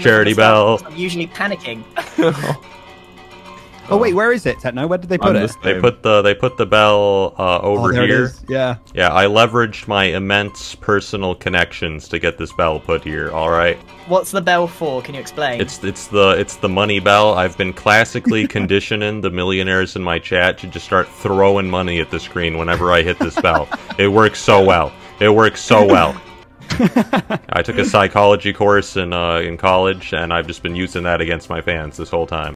Charity bell. I'm usually panicking. Oh wait, where is it, Techno? Where did they put On it? They put the they put the bell uh, Oh, over there it here. is. Yeah. Yeah, I leveraged my immense personal connections to get this bell put here. All right, What's the bell for? Can you explain? it's it's the it's the money bell. I've been classically conditioning the millionaires in my chat to just start throwing money at the screen whenever I hit this bell. it works so well. It works so well. I took a psychology course in uh, in college, and I've just been using that against my fans this whole time.